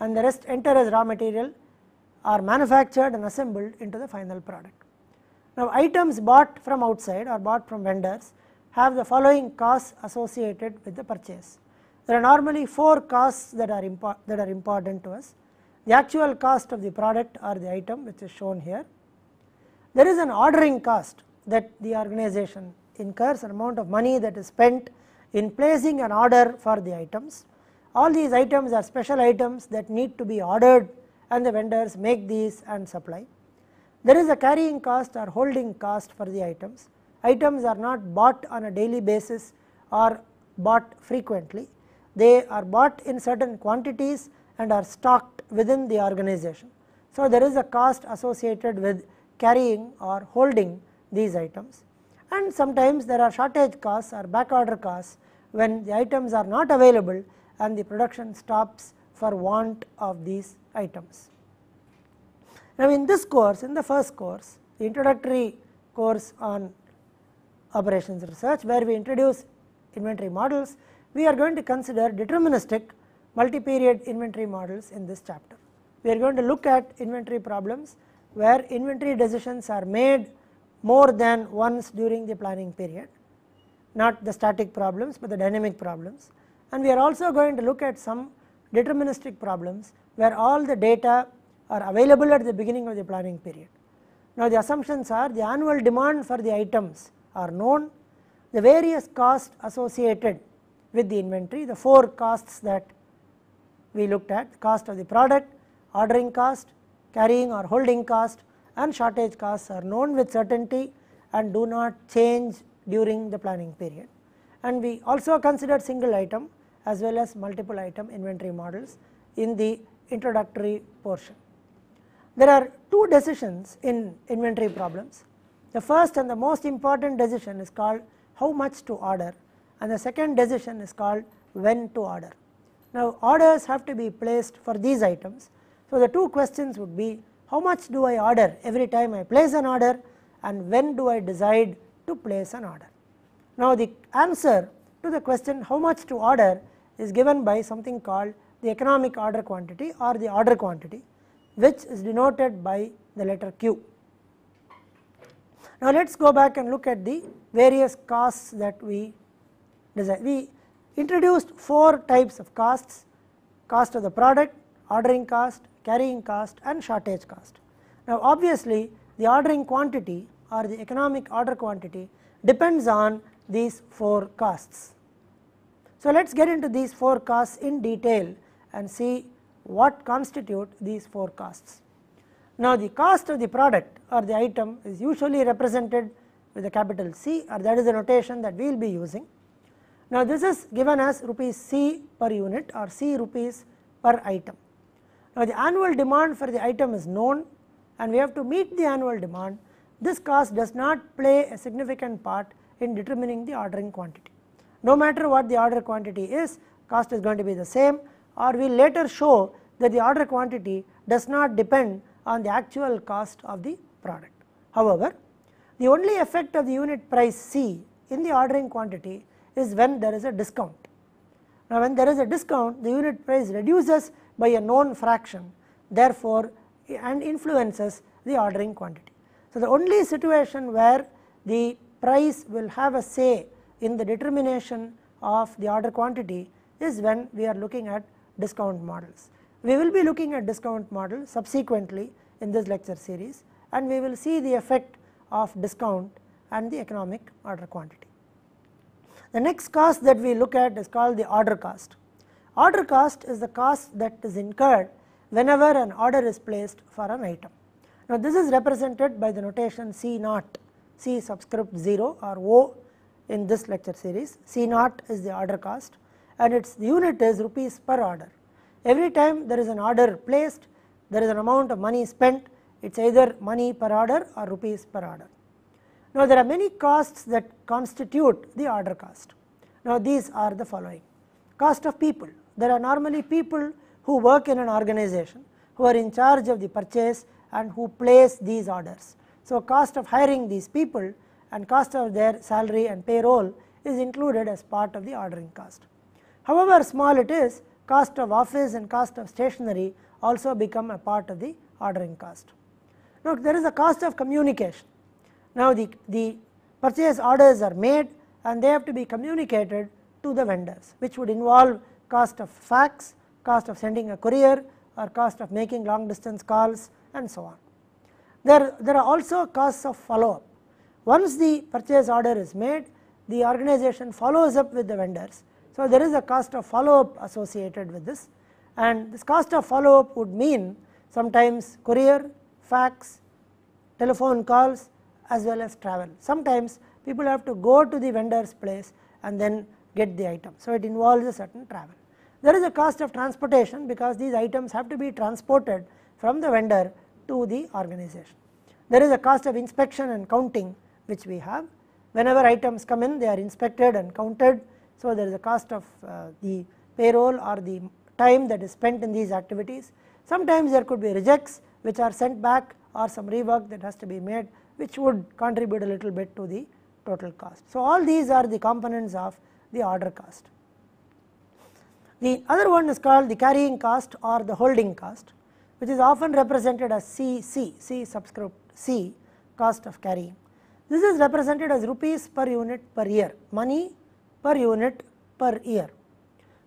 and the rest enter as raw material are manufactured and assembled into the final product. Now items bought from outside or bought from vendors have the following costs associated with the purchase. There are normally 4 costs that are, that are important to us. The actual cost of the product or the item which is shown here. There is an ordering cost that the organization incurs an amount of money that is spent in placing an order for the items. All these items are special items that need to be ordered and the vendors make these and supply. There is a carrying cost or holding cost for the items. Items are not bought on a daily basis or bought frequently. They are bought in certain quantities and are stocked within the organization. So, there is a cost associated with carrying or holding these items and sometimes there are shortage costs or back order costs when the items are not available and the production stops for want of these items. Now in this course, in the first course, the introductory course on operations research where we introduce inventory models, we are going to consider deterministic multi-period inventory models in this chapter. We are going to look at inventory problems where inventory decisions are made more than once during the planning period, not the static problems, but the dynamic problems. And we are also going to look at some deterministic problems where all the data are available at the beginning of the planning period. Now the assumptions are the annual demand for the items are known, the various costs associated with the inventory, the 4 costs that we looked at, cost of the product, ordering cost, carrying or holding cost and shortage costs are known with certainty and do not change during the planning period. And we also considered single item as well as multiple item inventory models in the introductory portion. There are two decisions in inventory problems. The first and the most important decision is called how much to order and the second decision is called when to order. Now orders have to be placed for these items. So the two questions would be how much do I order every time I place an order and when do I decide to place an order. Now the answer to the question how much to order is given by something called the economic order quantity or the order quantity which is denoted by the letter Q. Now let us go back and look at the various costs that we design. We introduced four types of costs, cost of the product, ordering cost, carrying cost and shortage cost. Now obviously the ordering quantity or the economic order quantity depends on these four costs. So let us get into these four costs in detail and see what constitute these four costs. Now the cost of the product or the item is usually represented with a capital C or that is the notation that we will be using. Now this is given as rupees C per unit or C rupees per item. Now the annual demand for the item is known and we have to meet the annual demand. This cost does not play a significant part in determining the ordering quantity. No matter what the order quantity is, cost is going to be the same or we will later show that the order quantity does not depend on the actual cost of the product. However, the only effect of the unit price C in the ordering quantity is when there is a discount. Now when there is a discount the unit price reduces by a known fraction therefore and influences the ordering quantity. So the only situation where the price will have a say in the determination of the order quantity is when we are looking at discount models. We will be looking at discount model subsequently in this lecture series and we will see the effect of discount and the economic order quantity. The next cost that we look at is called the order cost. Order cost is the cost that is incurred whenever an order is placed for an item. Now this is represented by the notation C naught, C subscript 0 or O in this lecture series. C naught is the order cost and its unit is rupees per order. Every time there is an order placed, there is an amount of money spent, it is either money per order or rupees per order. Now there are many costs that constitute the order cost. Now these are the following. Cost of people. There are normally people who work in an organization who are in charge of the purchase and who place these orders. So cost of hiring these people and cost of their salary and payroll is included as part of the ordering cost. However small it is, cost of office and cost of stationery also become a part of the ordering cost. Now there is a cost of communication. Now the, the purchase orders are made and they have to be communicated to the vendors which would involve cost of fax, cost of sending a courier or cost of making long distance calls and so on. There, there are also costs of follow up. Once the purchase order is made, the organization follows up with the vendors so there is a cost of follow up associated with this and this cost of follow up would mean sometimes courier, fax, telephone calls as well as travel. Sometimes people have to go to the vendor's place and then get the item. So it involves a certain travel. There is a cost of transportation because these items have to be transported from the vendor to the organization. There is a cost of inspection and counting which we have. Whenever items come in they are inspected and counted so, there is a cost of uh, the payroll or the time that is spent in these activities. Sometimes there could be rejects which are sent back or some rework that has to be made which would contribute a little bit to the total cost. So, all these are the components of the order cost. The other one is called the carrying cost or the holding cost which is often represented as CC, C subscript C cost of carrying. This is represented as rupees per unit per year, money per unit per year.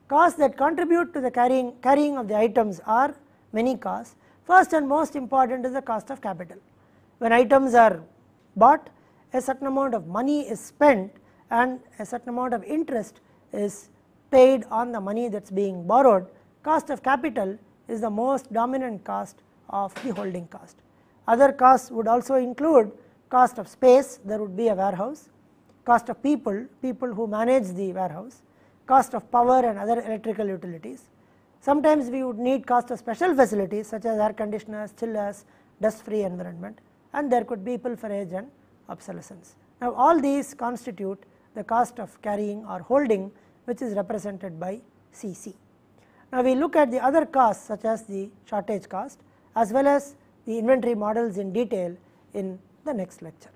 Costs that contribute to the carrying, carrying of the items are many costs. First and most important is the cost of capital. When items are bought, a certain amount of money is spent and a certain amount of interest is paid on the money that is being borrowed. Cost of capital is the most dominant cost of the holding cost. Other costs would also include cost of space, there would be a warehouse, cost of people, people who manage the warehouse, cost of power and other electrical utilities. Sometimes we would need cost of special facilities such as air conditioners, chillers, dust free environment and there could be pilferage and obsolescence. Now all these constitute the cost of carrying or holding which is represented by Cc. Now, we look at the other costs such as the shortage cost as well as the inventory models in detail in the next lecture.